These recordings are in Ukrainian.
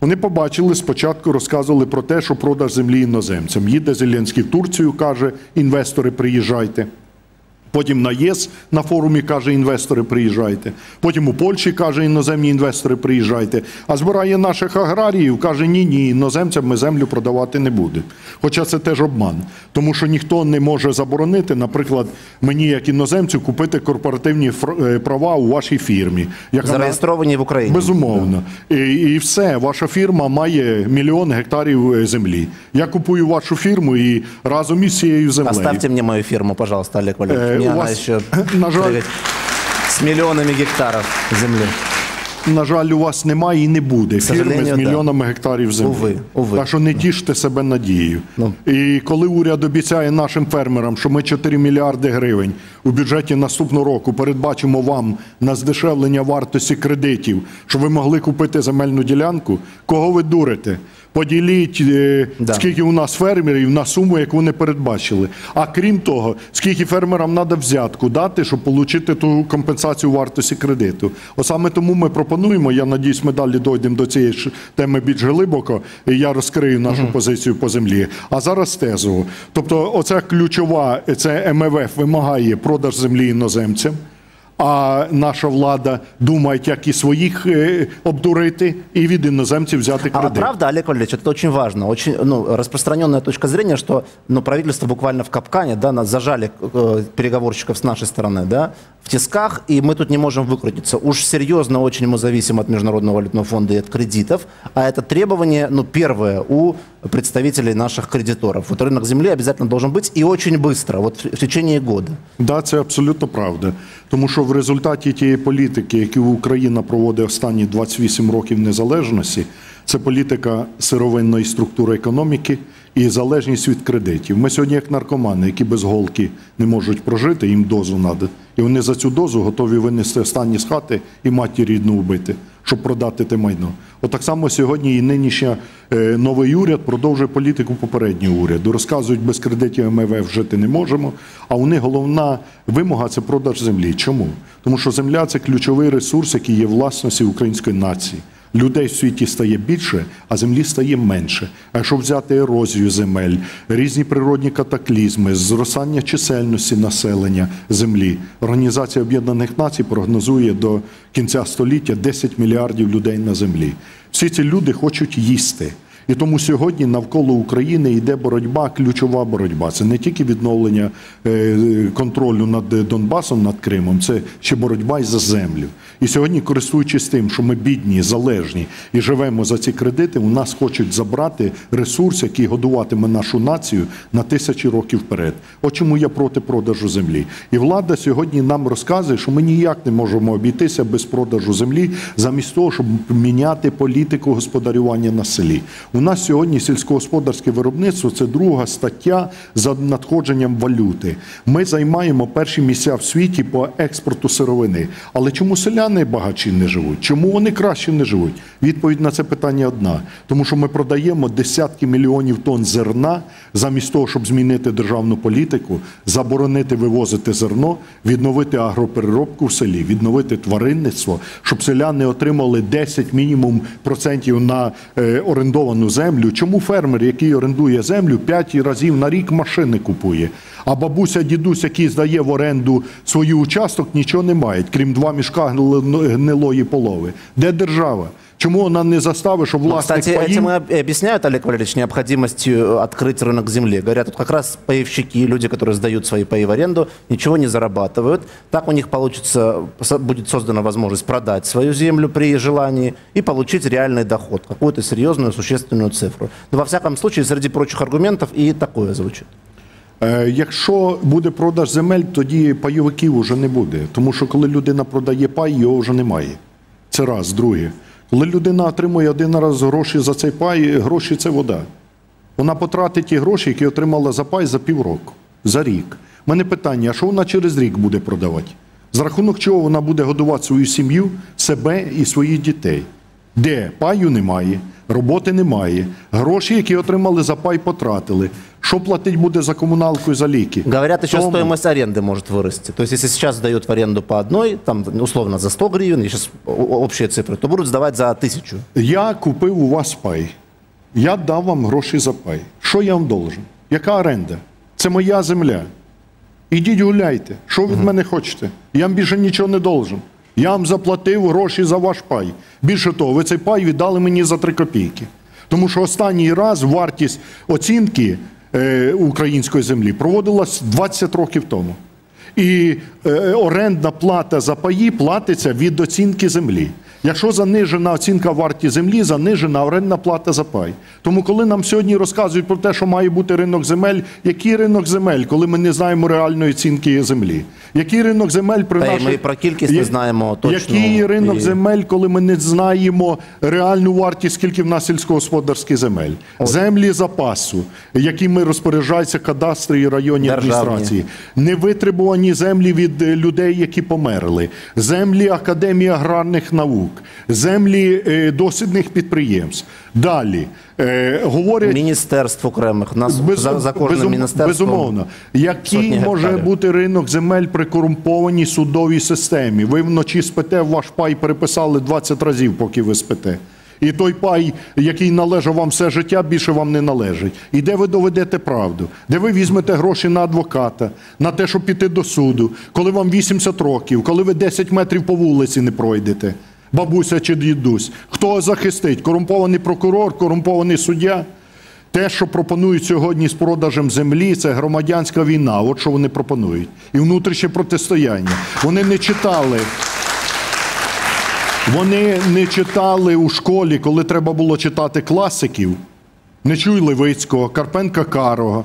Вони побачили спочатку, розказували про те, що продаж землі іноземцям. Їде Зеленський в Турцію, каже, інвестори, приїжджайте. Потім на ЄС на форумі каже, інвестори приїжджайте. Потім у Польщі каже, іноземні інвестори приїжджайте. А збирає наших аграріїв, каже, ні, ні, іноземцям ми землю продавати не будемо. Хоча це теж обман. Тому що ніхто не може заборонити, наприклад, мені як іноземцю купити корпоративні е, права у вашій фірмі. яка Зареєстровані в Україні. Безумовно. І, і все, ваша фірма має мільйон гектарів е, землі. Я купую вашу фірму і разом із цією землею. Оставьте мне мою фирму, пожалуйста, Олег Валерьевич. Мне у она вас, еще на жаль- прыгать с миллионами гектаров земли. На жаль, у вас немає і не буде фірми з да. мільйонами гектарів землі. Уви, уви. Так що не тіште себе надією. Ну. І коли уряд обіцяє нашим фермерам, що ми 4 мільярди гривень у бюджеті наступного року передбачимо вам на здешевлення вартості кредитів, щоб ви могли купити земельну ділянку, кого ви дурите? Поділіть, е, Да. скільки у нас фермерів на суму, яку вони передбачили. А крім того, скільки фермерам треба взятку дати, щоб отримати ту компенсацію вартості кредиту. От саме тому ми пропонуємо. Я надіюсь, ми далі дійдемо до цієї теми більш глибоко, і я розкрию нашу позицію по землі. А зараз тезово. Тобто, оця ключова, це МВФ вимагає продаж землі іноземцям. А наша влада думає, як і своїх е, обдурити, і від іноземців взяти А кредит. правда, Олег Валерьевич, это очень важно, очень ну, распространенная точка зрения, что ну, правительство буквально в капкане, да, нас зажали э, переговорщиков с нашей стороны, да, в тисках, и мы тут не можем выкрутиться. Уж серьезно очень мы зависим от Международного валютного фонда и от кредитов, а это требование, ну, первое, у представителей наших кредиторов. Вот рынок земли обязательно должен быть и очень быстро, вот в в течение года. Да, це абсолютно правда. Тому що в результаті тієї політики, яку Україна проводить останні 28 років незалежності, це політика сировинної структури економіки і залежність від кредитів. Ми сьогодні, як наркомани, які без голки не можуть прожити, їм дозу треба. І вони за цю дозу готові винести останні з хати і матір рідну вбити, щоб продати те майно. От так само сьогодні і нинішня е, новий уряд продовжує політику попереднього уряду. Розказують, без кредитів МВФ жити не можемо. А у них головна вимога це продаж землі. Чому? Тому що земля це ключовий ресурс, який є власності української нації. Людей в світі стає більше, а землі стає менше. А якщо взяти ерозію земель, різні природні катаклізми, зростання чисельності населення землі, Організація Об'єднаних Націй прогнозує до кінця століття 10 мільярдів людей на землі. Всі ці люди хочуть їсти. І тому сьогодні навколо України йде боротьба, ключова боротьба. Це не тільки відновлення е, контролю над Донбасом, над Кримом, це ще боротьба і за землю. І сьогодні, користуючись тим, що ми бідні, залежні і живемо за ці кредити, у нас хочуть забрати ресурс, який годуватиме нашу націю на тисячі років вперед. От чому я проти продажу землі. І влада сьогодні нам розказує, що ми ніяк не можемо обійтися без продажу землі, замість того, щоб міняти політику господарювання на селі. У нас сьогодні сільськогосподарське виробництво це друга стаття за надходженням валюти. Ми займаємо перші місця в світі по експорту сировини. Але чому селяни багатші не живуть? Чому вони краще не живуть? Відповідь на це питання одна: тому що ми продаємо десятки мільйонів тонн зерна замість того, щоб змінити державну політику, заборонити вивозити зерно, відновити агропереробку в селі, відновити тваринництво, щоб селяни отримали 10 мінімум процентів на е, орендовану землю. Чому фермер, який орендує землю, 5 разів на рік машини купує? А бабуся, дідусь, який здає в оренду свою участок, нічого не мають, крім два мішка гнилої полови. Де держава? Чому вона не заставить, щоб Ну, власник Кстати, паїв... этим и объясняют, Олег Валерьевич, необходимостью открыть рынок земли. Говорят, тут как раз паевщики, люди, которые сдают свои паи в аренду, ничего не зарабатывают. Так у них получится, со- будет создана возможность продать свою землю при желании и получить реальный доход, какую-то серьезную, существенную цифру. Но во всяком случае, среди прочих аргументов и такое звучит. Е, Якщо буде продаж земель, тоді пайовиків вже не буде. Тому що коли людина продає пай, його вже немає. Це раз. Друге. Коли людина отримує один раз гроші за цей пай, гроші це вода. Вона потратить ті гроші, які отримала за пай за півроку, за рік. У мене питання: а що вона через рік буде продавати? За рахунок чого вона буде годувати свою сім'ю, себе і своїх дітей? Де паю немає, роботи немає. Гроші, які отримали за пай, потратили. Що платить буде за комуналку і за ліки? Говорят, еще Тому- стоимость аренды может вырасти. То есть, если сейчас сдают в аренду по одной, там, условно, за 100 гривен, и сейчас о- общие цифры, то будут сдавать за тысячу. Я купив у вас пай. Я дав вам гроші за пай. Що я вам должен? Яка оренда? Це моя земля. Ідіть гуляйте. Що від мене хочете? Я вам більше нічого не должен. Я вам заплатив гроші за ваш пай. Більше того, ви цей пай віддали мені за 3 копійки. Тому що останній раз вартість оцінки е, української землі проводилась 20 років тому. І е, орендна плата за паї платиться від оцінки землі. Якщо занижена оцінка варті землі, занижена орендна плата за пай. Тому, коли нам сьогодні розказують про те, що має бути ринок земель, який ринок земель, коли ми не знаємо реальної оцінки землі? Який ринок земель при Та наших... ми про кількість не знаємо точно, Який ринок і- земель, коли ми не знаємо реальну вартість, скільки в нас сільськогосподарських земель? Землі запасу, якими розпоряджаються кадастри і районні Державні. адміністрації. Невитребувані землі від е, людей, які померли, землі Академії аграрних наук, землі е, дослідних підприємств. Далі е, говорять Міністерств окремих. Нас без- за, за кожним безум- міністерством. Безумовно. Який може бути ринок земель при корумпованій судовій системі? Ви вночі спите, ваш пай переписали 20 разів, поки ви спите. І той пай, який належав вам все життя, більше вам не належить. І де ви доведете правду? Де ви візьмете гроші на адвоката, на те, щоб піти до суду, коли вам 80 років, коли ви 10 метрів по вулиці не пройдете? Бабуся чи дідусь? Хто захистить? Корумпований прокурор, корумпований суддя? Те, що пропонують сьогодні з продажем землі, це громадянська війна. От що вони пропонують. І внутрішнє протистояння. Вони не читали. Вони не читали у школі, коли треба було читати класиків. Не чуй Левицького, Карпенка Карого,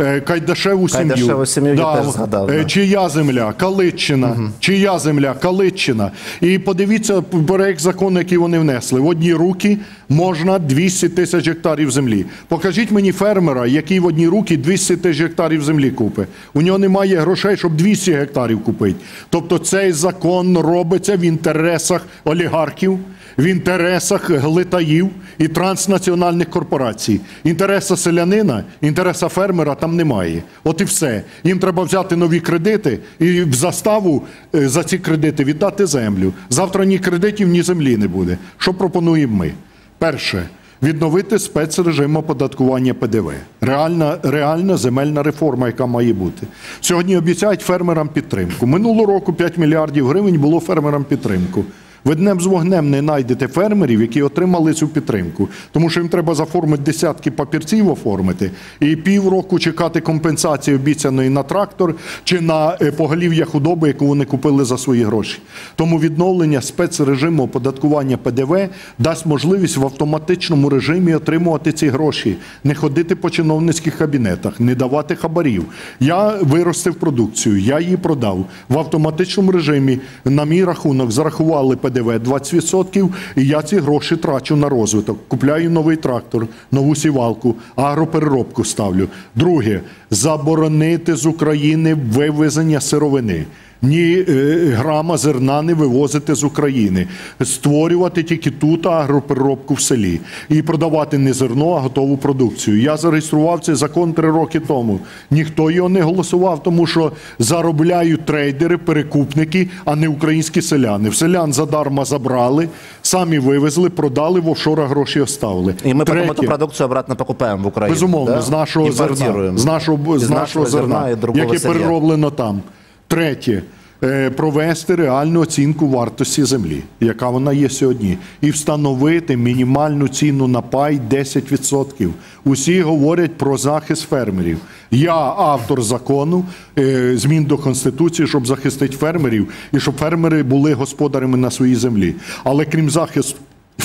Кайдашеву сім'ю. Кайдашеву сім'ю я теж згадав, е, да. Чия земля? Калитчина. Чия земля? Калитчина. І подивіться проект закону, який вони внесли. В одні руки можна 200 тисяч гектарів землі. Покажіть мені фермера, який в одні руки 200 тисяч гектарів землі купить. У нього немає грошей, щоб 200 гектарів купити. Тобто цей закон робиться в інтересах олігархів, в інтересах глитаїв і транснаціональних корпорацій. Інтереса селянина, інтереса фермера там немає. От і все. Їм треба взяти нові кредити і в заставу е, за ці кредити віддати землю. Завтра ні кредитів, ні землі не буде. Що пропонуємо ми? Перше. Відновити спецрежим оподаткування ПДВ. Реальна, реальна земельна реформа, яка має бути. Сьогодні обіцяють фермерам підтримку. Минулого року 5 мільярдів гривень було фермерам підтримку. Ви днем з вогнем не знайдете фермерів, які отримали цю підтримку, тому що їм треба заформити десятки папірців оформити і півроку чекати компенсації обіцяної на трактор чи на е, поголів'я худоби, яку вони купили за свої гроші. Тому відновлення спецрежиму оподаткування ПДВ дасть можливість в автоматичному режимі отримувати ці гроші, не ходити по чиновницьких кабінетах, не давати хабарів. Я виростив продукцію, я її продав в автоматичному режимі. На мій рахунок зарахували ПДВ 20%, і я ці гроші трачу на розвиток. Купляю новий трактор, нову сівалку, агропереробку ставлю. Друге, заборонити з України вивезення сировини Ні е, грама зерна не вивозити з України, створювати тільки тут агропереробку в селі і продавати не зерно, а готову продукцію. Я зареєстрував цей закон три роки тому. Ніхто його не голосував, тому що заробляють трейдери, перекупники, а не українські селяни. В селян задарма забрали, самі вивезли, продали в офшорах гроші оставили. И мы потом Третє. эту продукцию обратно покупаем в Украине. Безумовно, да? з нашого зерна, Импортируем. з нашого, Из з нашого зерна, и другого яке сырья. перероблено там. Третє. е, Провести реальну оцінку вартості землі, яка вона є сьогодні, і встановити мінімальну ціну на пай 10%. Усі говорять про захист фермерів. Я автор закону е, змін до конституції, щоб захистити фермерів і щоб фермери були господарями на своїй землі. Але крім захисту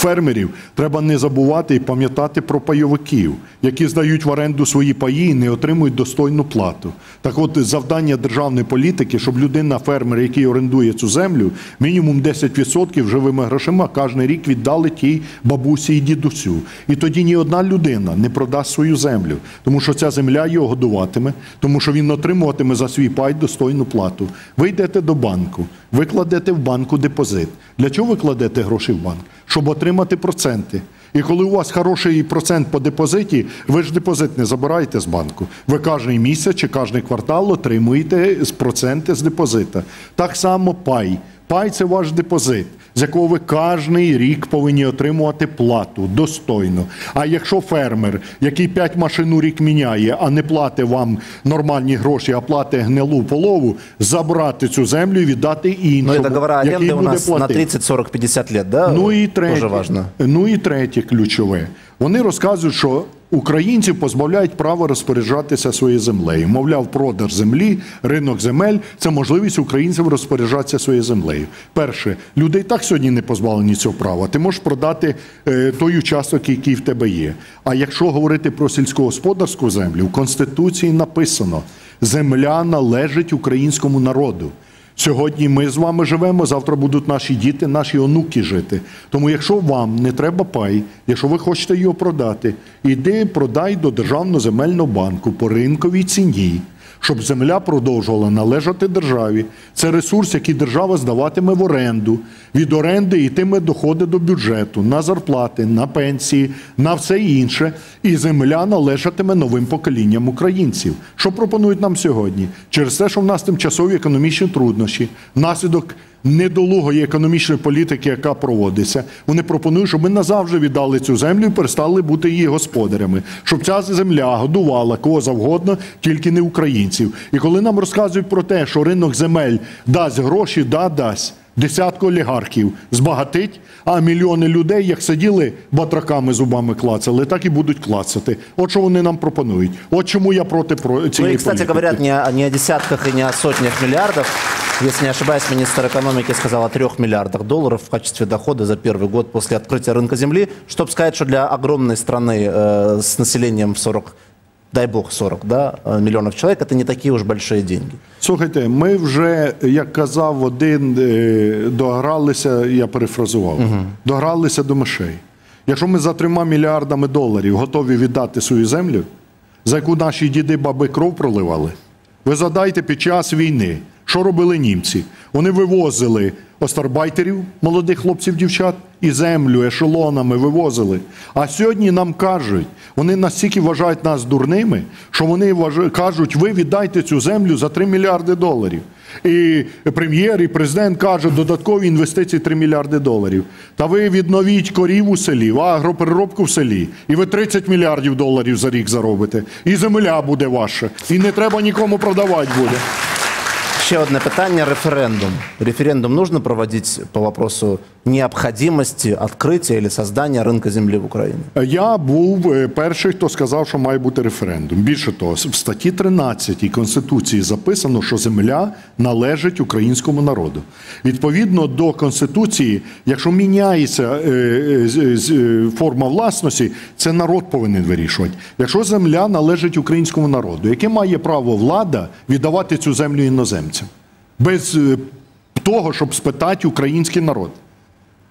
фермерів, треба не забувати і пам'ятати про пайовиків, які здають в оренду свої паї і не отримують достойну плату. Так от завдання державної політики, щоб людина, фермер, який орендує цю землю, мінімум 10% живими грошима кожен рік віддали тій бабусі і дідусю. І тоді ні одна людина не продасть свою землю, тому що ця земля його годуватиме, тому що він отримуватиме за свій пай достойну плату. Ви йдете до банку, ви кладете в банку депозит. Для чого ви кладете гроші в банк? Щоб отримати проценти. І коли у вас хороший процент по депозиті, ви ж депозит не забираєте з банку. Ви кожен місяць чи кожен квартал отримуєте проценти з депозита. Так само пай. Пай це ваш депозит, з якого ви кожен рік повинні отримувати плату достойно. А якщо фермер, який 5 машин у рік міняє, а не платить вам нормальні гроші, а платить гнилу полову, забрати цю землю і віддати іншому, Но и договора який у нас на платити. 30, 40, 50 лет, да? Ну і третє, важно. Ну і третє ключове. Вони розказують, що українців позбавляють права розпоряджатися своєю землею. Мовляв, продаж землі, ринок земель це можливість українців розпоряджатися своєю землею. Перше, люди і так сьогодні не позбавлені цього права. Ти можеш продати е, той участок, який в тебе є. А якщо говорити про сільськогосподарську землю, в Конституції написано: земля належить українському народу. Сьогодні ми з вами живемо, завтра будуть наші діти, наші онуки жити. Тому, якщо вам не треба пай, якщо ви хочете його продати, іди продай до Державного земельного банку по ринковій ціні, щоб земля продовжувала належати державі. Це ресурс, який держава здаватиме в оренду. Від оренди йтиме доходи до бюджету, на зарплати, на пенсії, на все інше. І земля належатиме новим поколінням українців. Що пропонують нам сьогодні? Через те, що в нас тимчасові економічні труднощі, внаслідок недолугої економічної політики, яка проводиться, вони пропонують, щоб ми назавжди віддали цю землю і перестали бути її господарями, щоб ця земля годувала кого завгодно, тільки не українців. І коли нам розказують про те, що ринок земель дасть гроші, да дасть. Десятку олігархів збагатить, а мільйони людей, як сиділи батраками зубами клацали, так і будуть клацати. От що вони нам пропонують. От чому я проти про Ну цієї и, кстати політики. говорят, не о, не о десятках и не о сотнях миллиардов Если не ошибаюсь, министр экономики сказал о трех миллиардах долларов в качестве дохода за первый год после открытия рынка земли. Чтобы сказать, что для огромной страны э, с населением в 40, дай бог 40 да, э, миллионов человек, это не такие уж большие деньги. Слухайте, ми вже, як казав один, е, догралися, я перефразував, догралися до мишей. Якщо ми за трьома мільярдами доларів готові віддати свою землю, за яку наші діди баби кров проливали, ви задайте під час війни, що робили німці? Вони вивозили остарбайтерів, молодих хлопців, дівчат, і землю ешелонами вивозили. А сьогодні нам кажуть, вони настільки вважають нас дурними, що вони кажуть, ви віддайте цю землю за 3 мільярди доларів. І прем'єр, і президент кажуть, додаткові інвестиції 3 мільярди доларів. Та ви відновіть корів у селі, агропереробку в селі, і ви 30 мільярдів доларів за рік заробите. І земля буде ваша. І не треба нікому продавати буде. Ще одне питання – референдум. Референдум нужно проводить по вопросу необходимости открытия или создания рынка земли в Украине? Я був е, перший, хто сказав, що має бути референдум. Більше того, в статті 13 Конституції записано, що земля належить українському народу. Відповідно до Конституції, якщо міняється е, е, е, форма власності, це народ повинен вирішувати. Якщо земля належить українському народу, яке має право влада віддавати цю землю іноземцям? Без е, того, щоб спитати український народ.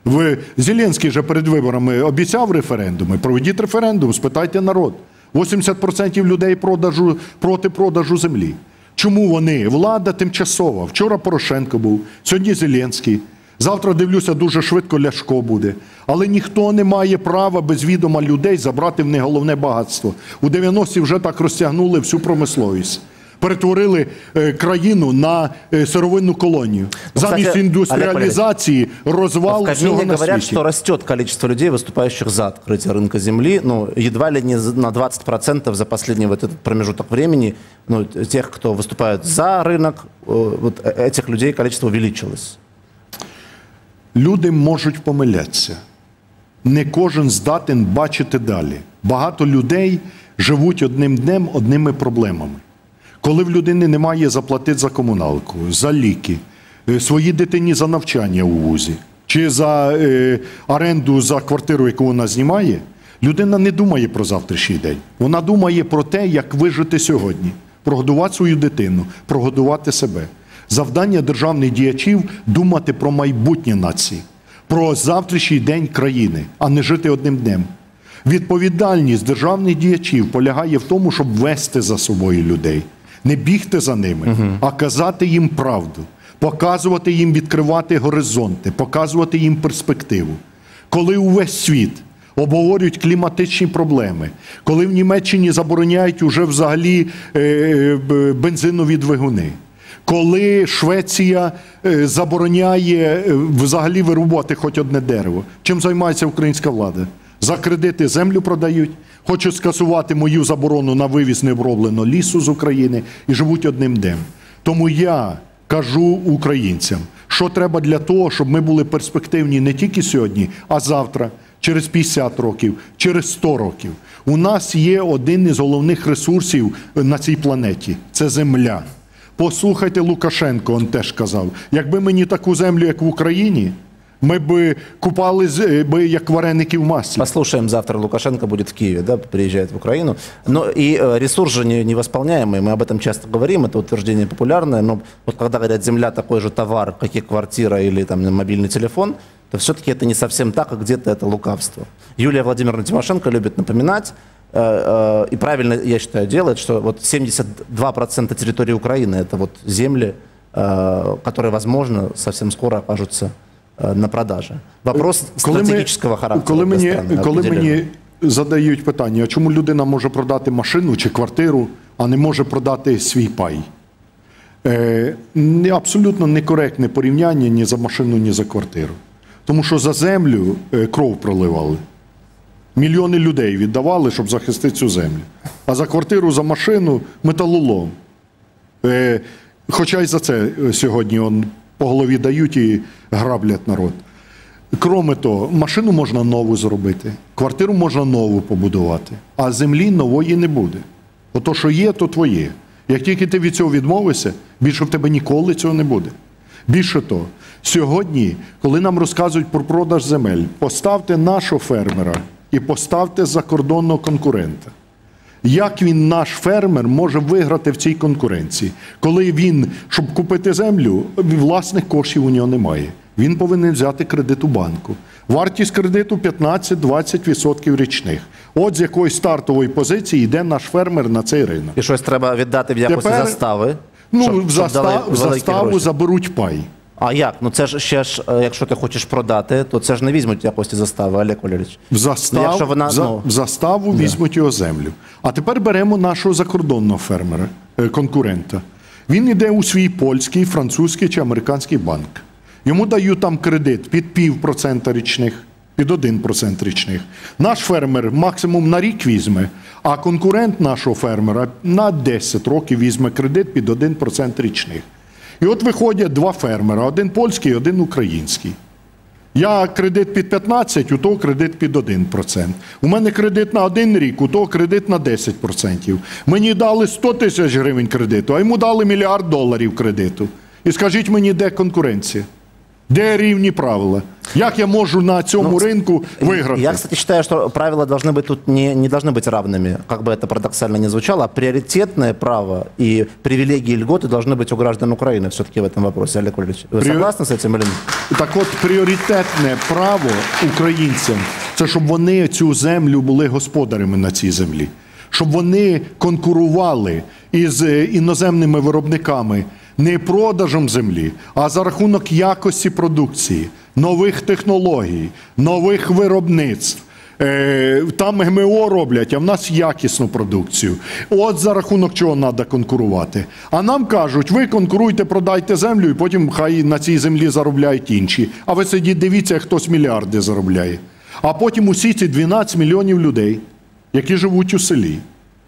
Ви Зеленський же перед виборами обіцяв референдуми. Проведіть референдум, спитайте народ. 80% людей продажу, проти продажу землі. Чому вони? Влада тимчасова. Вчора Порошенко був, сьогодні Зеленський. Завтра дивлюся, дуже швидко Ляшко буде. Але ніхто не має права без відома людей забрати в них головне багатство. У 90-ті вже так розтягнули всю промисловість Перетворили е, країну на е, сировинну колонію. Замість кстати, індустріалізації, розвал В всього Кабмине на говорят, світі. что растет количество людей, выступающих за открытие рынка земли. Ну, едва ли не за- на 20% за последний вот этот промежуток времени. Ну, тех, кто выступает за рынок, э, вот э- этих людей количество увеличилось. Люди можуть помилятися. Не кожен здатен бачити далі. Багато людей живуть одним днем, одними проблемами. Коли в людини немає заплатити за комуналку, за ліки, е, своїй дитині за навчання у вузі, чи за е, оренду за квартиру, яку вона знімає, людина не думає про завтрашній день. Вона думає про те, як вижити сьогодні, прогодувати свою дитину, прогодувати себе. Завдання державних діячів думати про майбутнє нації, про завтрашній день країни, а не жити одним днем. Відповідальність державних діячів полягає в тому, щоб вести за собою людей, не бігти за ними, а казати їм правду, показувати їм, відкривати горизонти, показувати їм перспективу. Коли увесь світ обговорюють кліматичні проблеми. Коли в Німеччині забороняють уже взагалі е, е, бензинові двигуни. Коли Швеція е, забороняє взагалі вирубувати хоч одне дерево, чим займається українська влада? За кредити землю продають, хочуть скасувати мою заборону на вивіз необробленого лісу з України і живуть одним днем. Тому я кажу українцям, що треба для того, щоб ми були перспективні не тільки сьогодні, а завтра, через 50 років, через 100 років. У нас є один із головних ресурсів на цій планеті це земля. Послухайте Лукашенко, він теж казав, якби мені таку землю, як в Україні, ми б купали би як вареники в маслі. Послушаем, завтра Лукашенко будет в Киеве, да, приезжает в Украину. Но и э, ресурс же не- невосполняемый, мы об этом часто говорим, это утверждение популярное, но вот когда говорят, земля такой же товар, как и квартира или там мобильный телефон, то все-таки это не совсем так, а где-то это лукавство. Юлия Владимировна Тимошенко любит напоминать, э, э, и правильно, я считаю, делает, что вот 72% территории Украины это вот земли, которые, возможно, совсем скоро окажутся на продаже. Вопрос стратегического характера. Коли мені, коли мені задають питання, а чому людина може продати машину чи квартиру, а не може продати свій пай? Е, абсолютно некоректне порівняння ні за машину, ні за квартиру. Тому що за землю е, кров проливали. Мільйони людей віддавали, щоб захистити цю землю. А за квартиру, за машину металолом. Е, хоча й за це е, сьогодні он, по голові дають і граблять народ. Кроме того, машину можна нову зробити, квартиру можна нову побудувати, а землі нової не буде. Ото, що є, то твоє. Як тільки ти від цього відмовишся, більше в тебе ніколи цього не буде. Більше того, сьогодні, коли нам розказують про продаж земель, поставте нашого фермера і поставте закордонного конкурента. Як він, наш фермер, може виграти в цій конкуренції, коли він, щоб купити землю, власних коштів у нього немає. Він повинен взяти кредит у банку. Вартість кредиту 15-20% річних. От з якої стартової позиції йде наш фермер на цей ринок. І щось треба віддати в якості застави. Ну, щоб- в, щоб застав, дали в заставу гроші. заберуть пай. А як? Ну це ж ще ж, е, якщо ти хочеш продати, то це ж не візьмуть якості застави, Олег Валерійович. В застав, Ну, якщо вона, в, за- ну, в заставу візьмуть його землю. А тепер беремо нашого закордонного фермера, е, конкурента. Він йде у свій польський, французький чи американський банк. Йому дають там кредит під пів процента річних, під 1% річних. Наш фермер максимум на рік візьме, а конкурент нашого фермера на 10 років візьме кредит під 1% річних. І от виходять два фермера: один польський, один український. Я кредит під 15, у того кредит під 1%. У мене кредит на один рік, у того кредит на 10%. Мені дали 100 тисяч гривень кредиту, а йому дали мільярд доларів кредиту. І скажіть мені, де конкуренція? Де рівні правила? Як я можу на цьому ринку виграти? Я, кстати, считаю, что правила должны быть тут не, не должны быть равными, как бы это парадоксально не звучало, а приоритетное право и привилегии и льготы должны быть у граждан Украины все-таки в этом вопросе, Олег Валерьевич. Вы При- согласны с этим или нет? Так от пріоритетне право українцям це щоб вони цю землю були господарями на цій землі, щоб вони конкурували із е, іноземними виробниками не продажем землі, а за рахунок якості продукції, нових технологій, нових виробництв. Е, Там ГМО роблять, а в нас якісну продукцію. От за рахунок чого треба конкурувати. А нам кажуть, ви конкуруйте, продайте землю, і потім хай на цій землі заробляють інші. А ви сидіть, дивіться, хтось мільярди заробляє. А потім усі ці 12 мільйонів людей, які живуть у селі,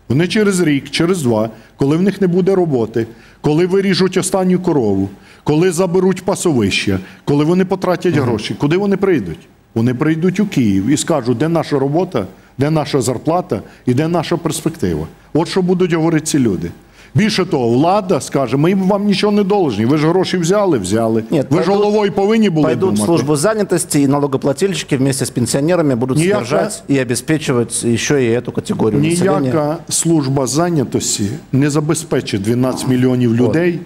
вони через рік, через два, коли в них не буде роботи, коли виріжуть останню корову, коли заберуть пасовище, коли вони потратять гроші, куди вони прийдуть? Вони прийдуть у Київ і скажуть, де наша робота, де наша зарплата і де наша перспектива. От що будуть говорити ці люди. Більше того, влада скаже, ми вам нічого не должні. Ви ж гроші взяли, взяли. Ні, ви ж головою повинні були Пойдут в думати. службу занятости, и налогоплательщики вместе с пенсионерами будут Ніяка- содержать и обеспечивать еще и эту категорию населения. Ніяка служба зайнятості не забезпечить 12 мільйонів людей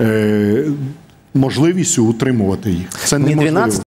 е, можливістю утримувати їх. Це Не неможливо. 12